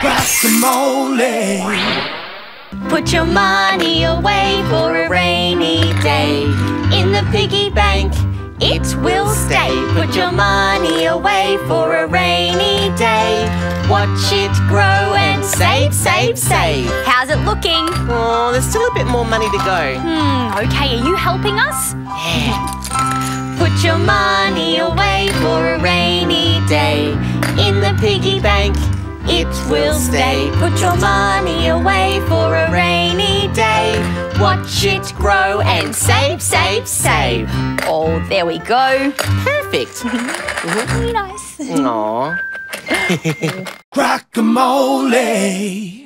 Crocamole. Put your money away for a rainy day. In the piggy bank, it will stay. Put your money away for a rainy day. Watch it grow and save, save, save. How's it looking? Oh, there's still a bit more money to go. Hmm, okay, are you helping us? Put your money away for a rainy day. In the piggy bank, it will stay. Put your money away for a rainy day. Watch it grow and save, save, save. Oh, there we go. Perfect. Very nice. Aww. Crocamole.